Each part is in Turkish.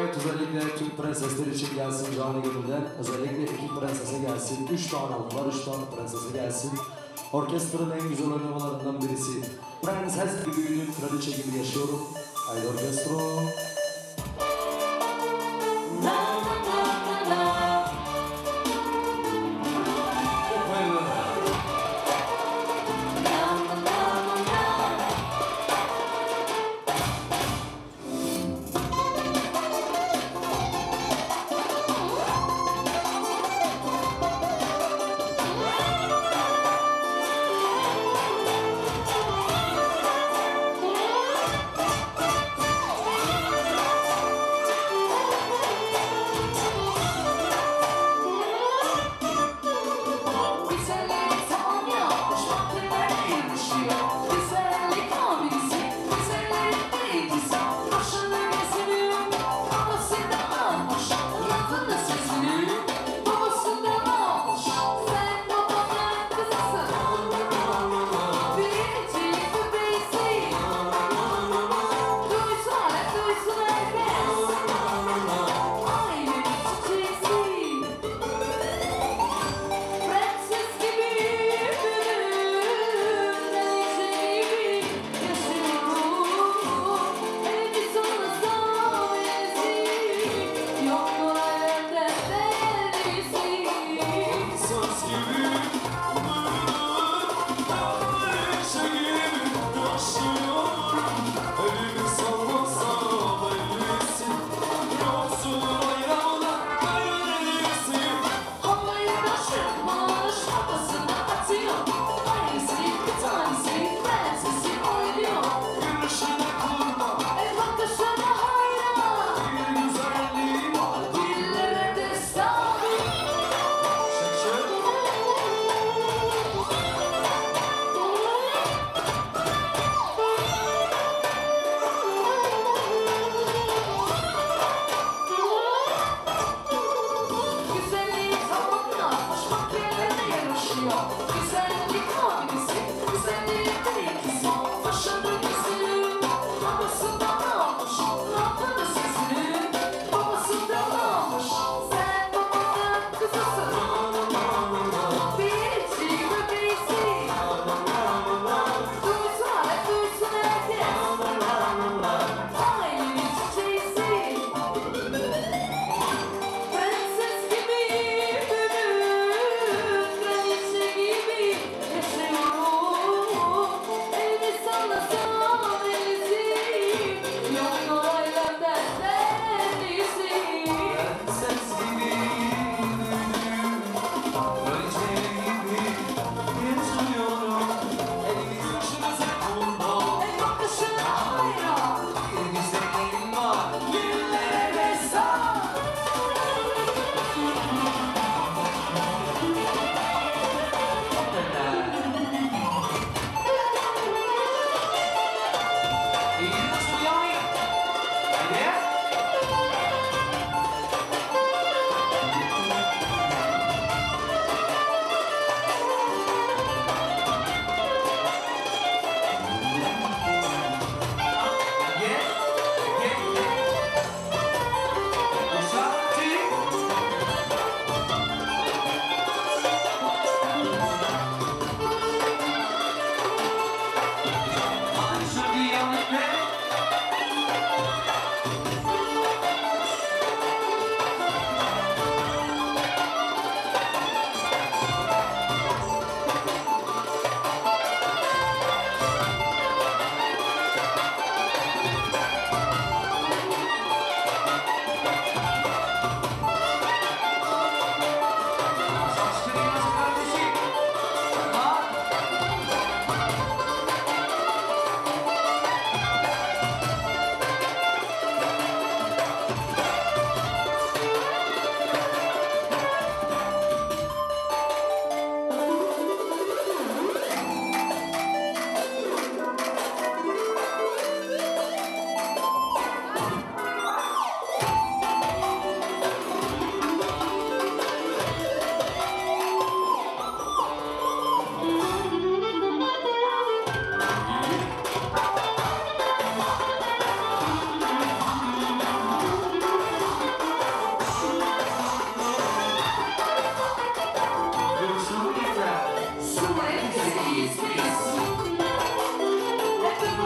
Evet özellikle tüm prensesler için gelsin canı gönülden. Özellikle iki prensese gelsin. Üç tane oldular, üç tane prensese gelsin. Orkestranın en güzel oynamalarından birisi. Prenses gibi büyüdüm, kraliçe gibi yaşıyorum. Haydi orkestro.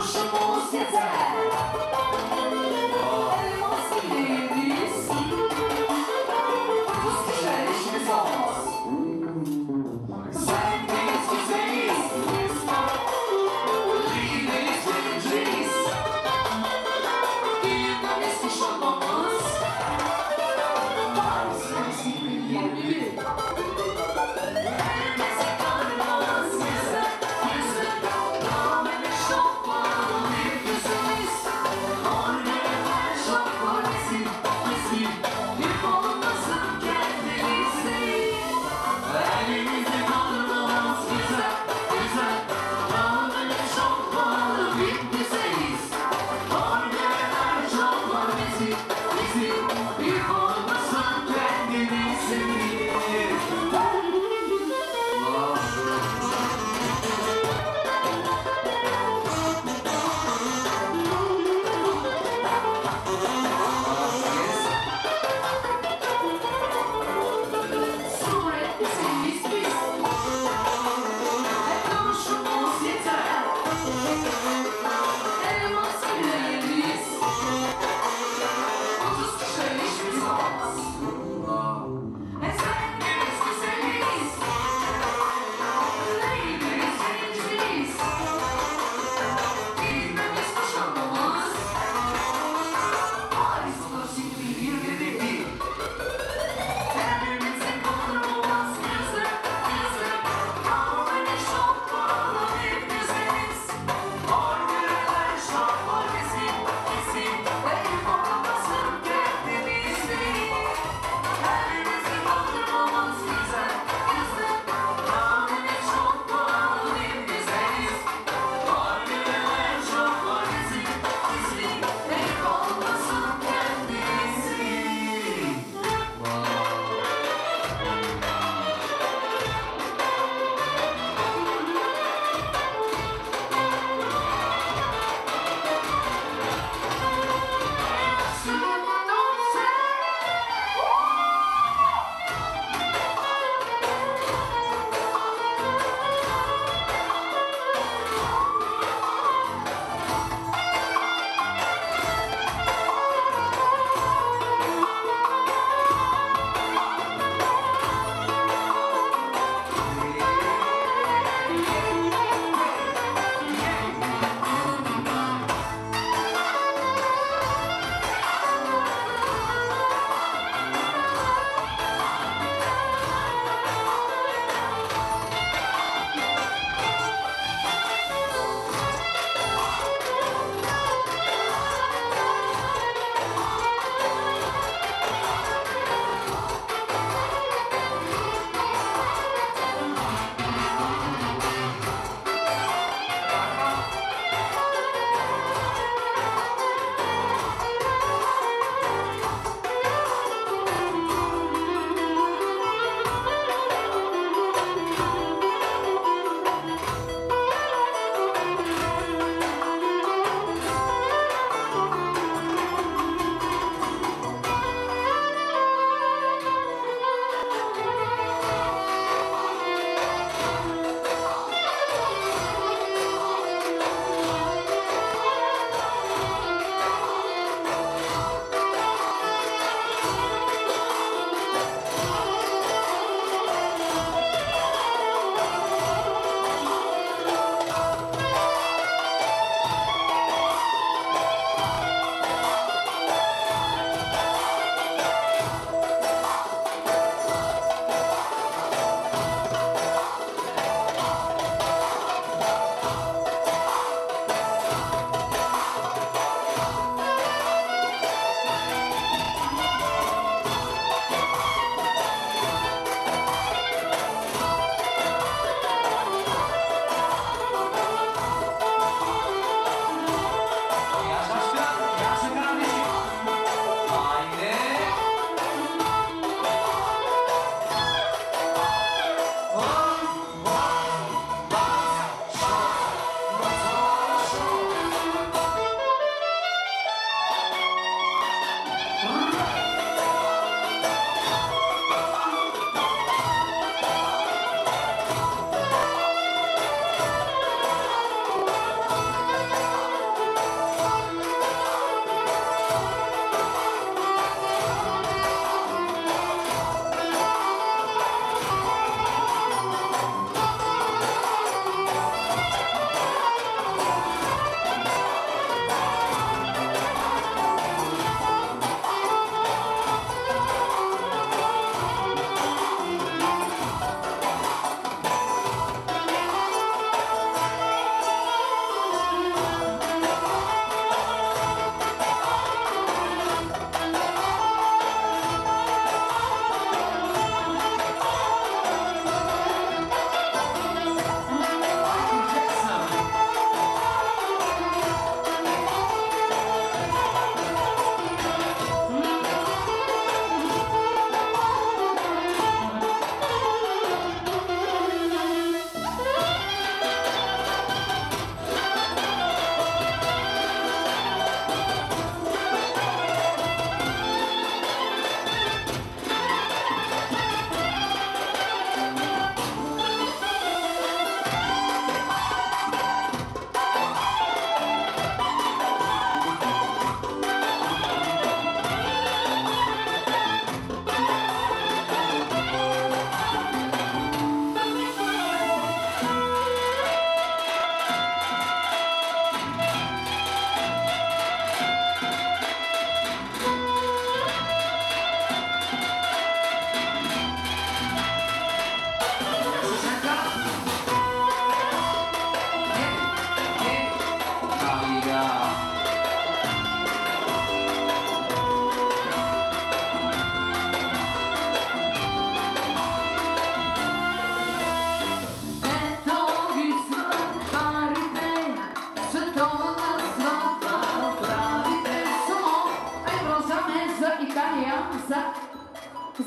是梦现在。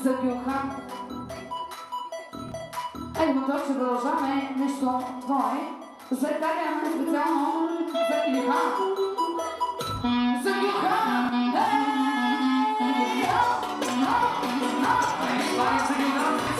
Съд Йохан. Ей, мотор, ще продължаваме нещо твое. За Италия, специално за Илихан. Съд Йохан! Ей! Ей! Ей! Ей! Ей! Ей! Ей!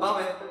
Mbak.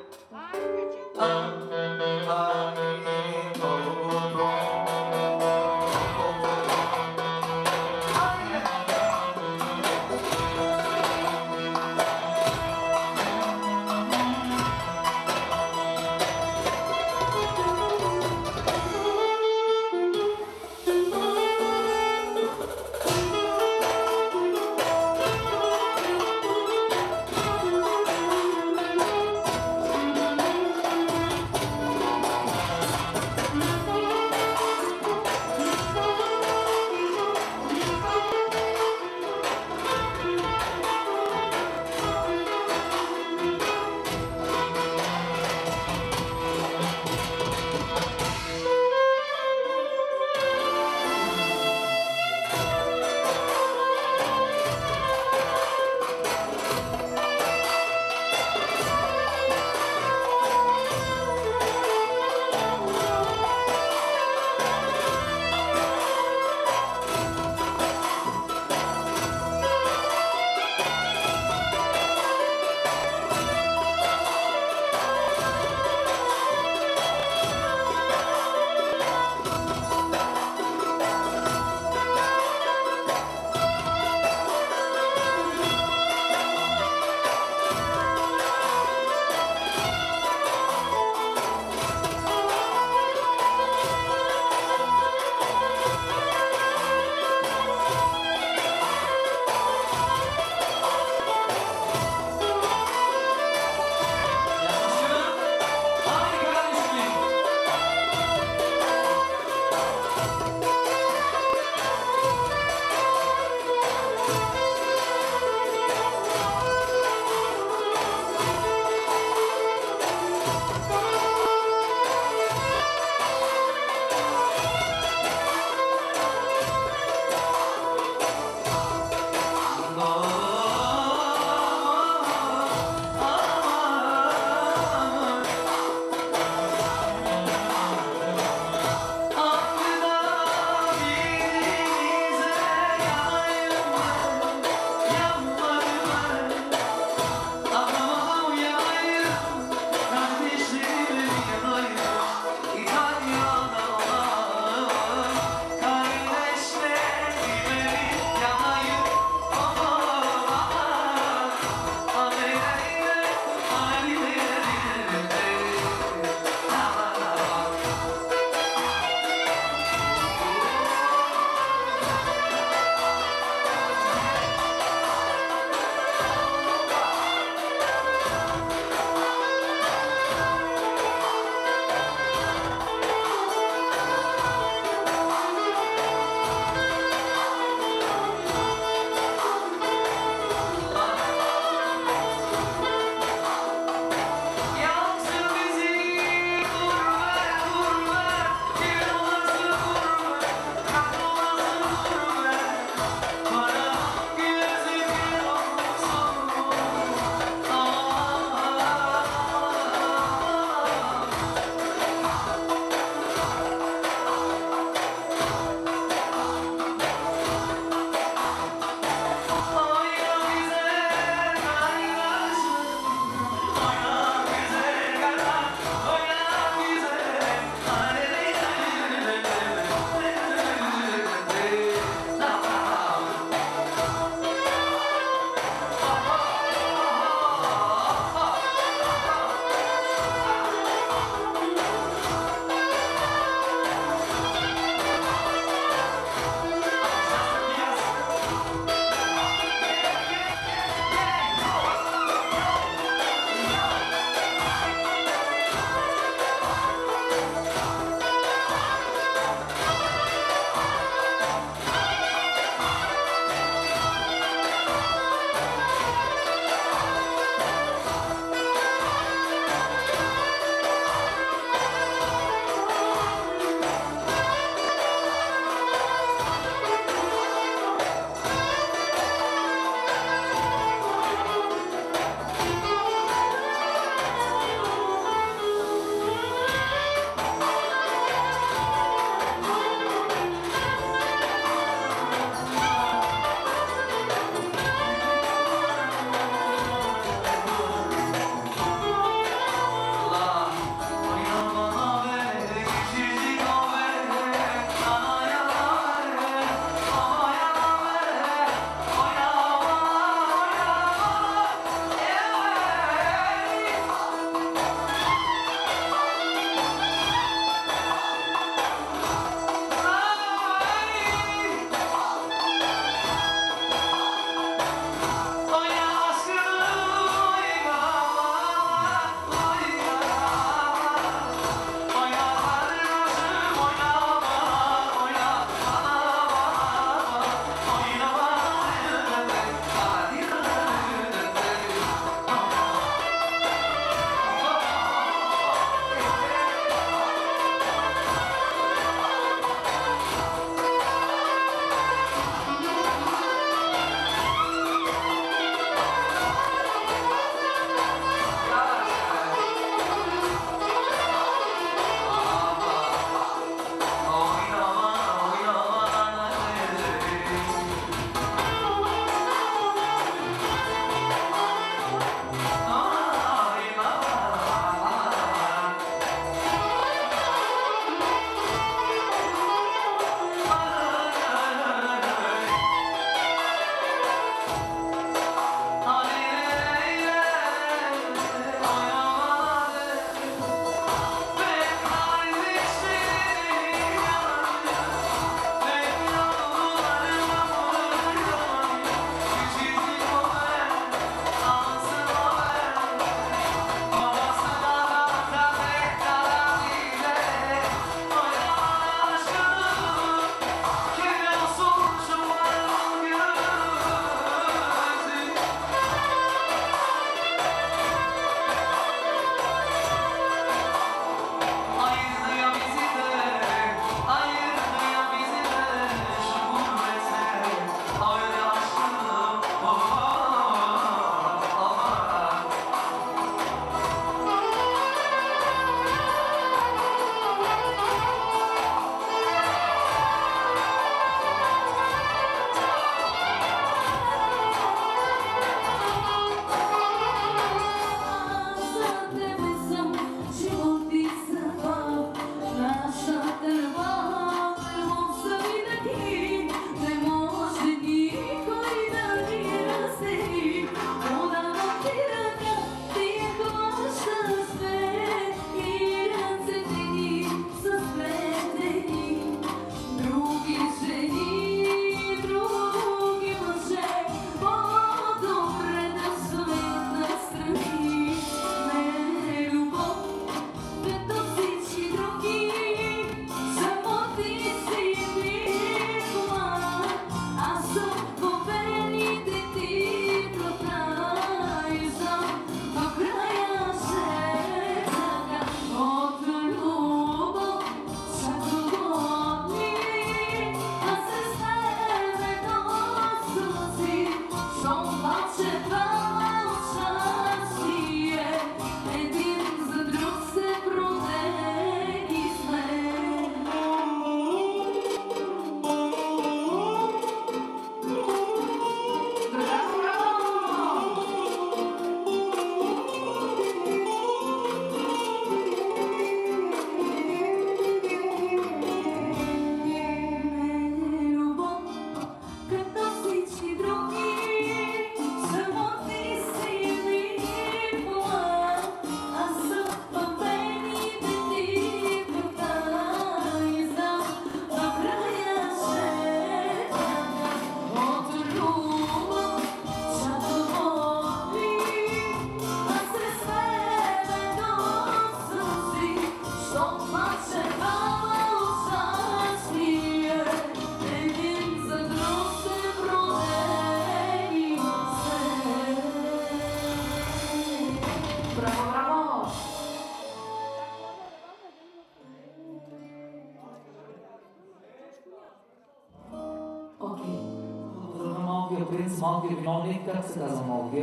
Kaç kazanma oldu?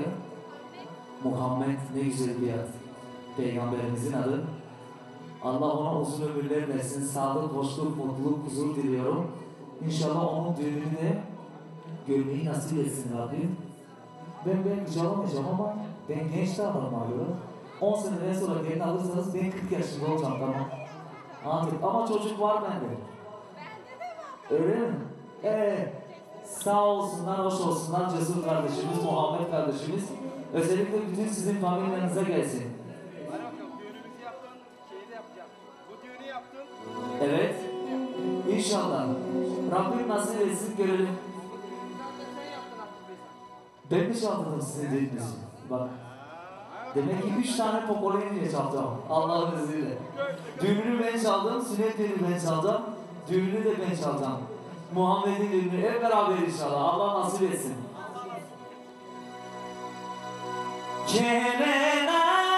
Muhammed ne güzel bir ad. Peygamberimizin adı. Allah ona uzun ömürler versin. Sağlık, hoşluk, mutluluk, huzur diliyorum. İnşallah onun düğününü de görmeyi nasip etsin Rabbim. Ben belki çalamayacağım ama ben genç davranmalıyım. 10 seneden sonra gelin alırsanız ben 40 yaşında olacağım tamam. Anladık ama çocuk var bende. Öyle mi? Ee, sağ olsunlar, hoş olsunlar Cesur kardeşimiz, Muhammed kardeşimiz. Özellikle bütün sizin familyanıza gelsin. Düğünü. Evet. İnşallah. Rabbim nasip etsin görelim. Ben mi çaldırdım sizin düğününüzü? Bak. Demek ki üç tane popolayınca çalacağım. Allah'ın izniyle. Düğününü ben çaldım, sünnet düğünü ben çalacağım. Düğünü de ben çalacağım. Muhammed'in düğünü hep beraber inşallah. Allah nasip etsin. Kelena,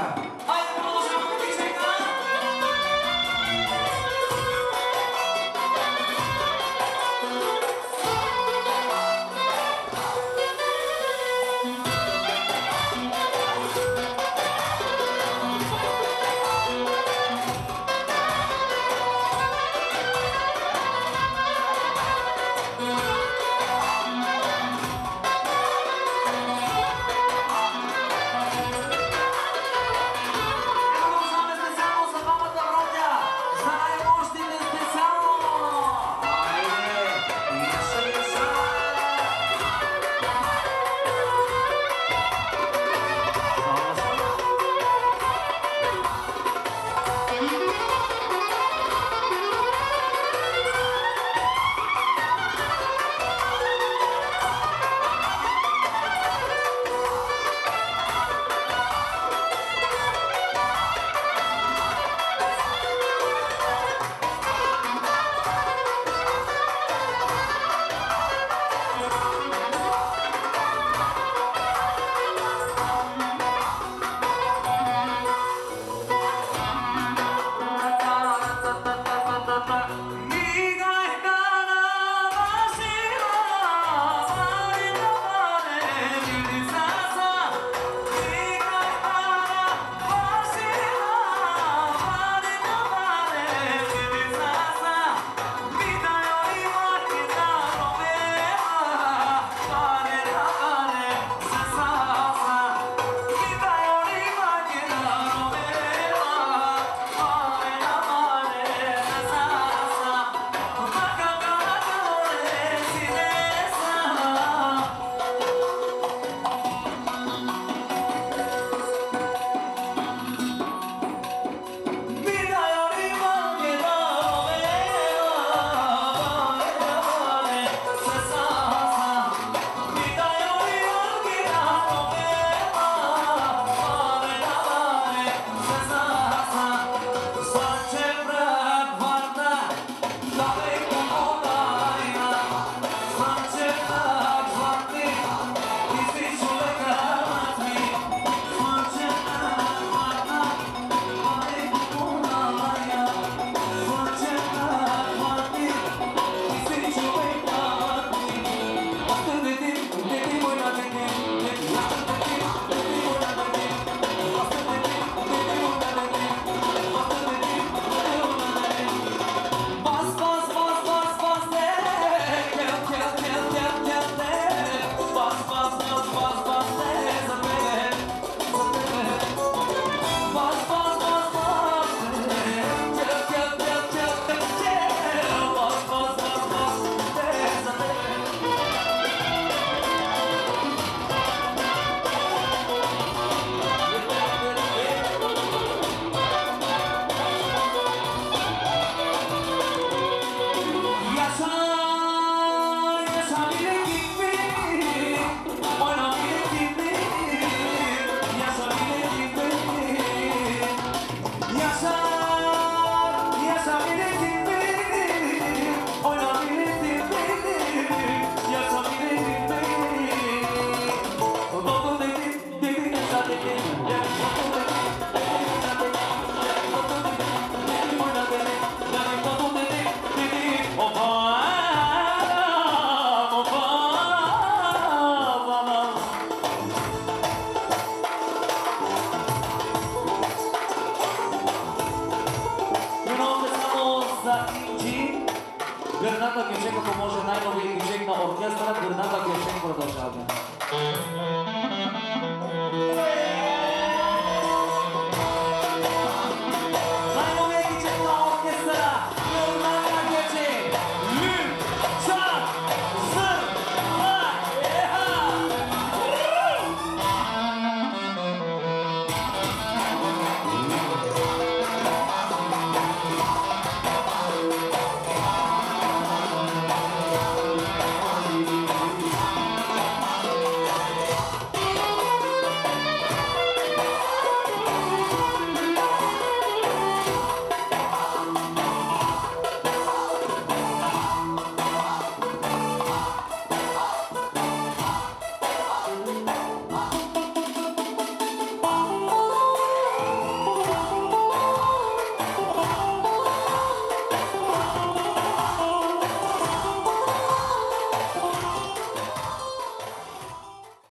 America. I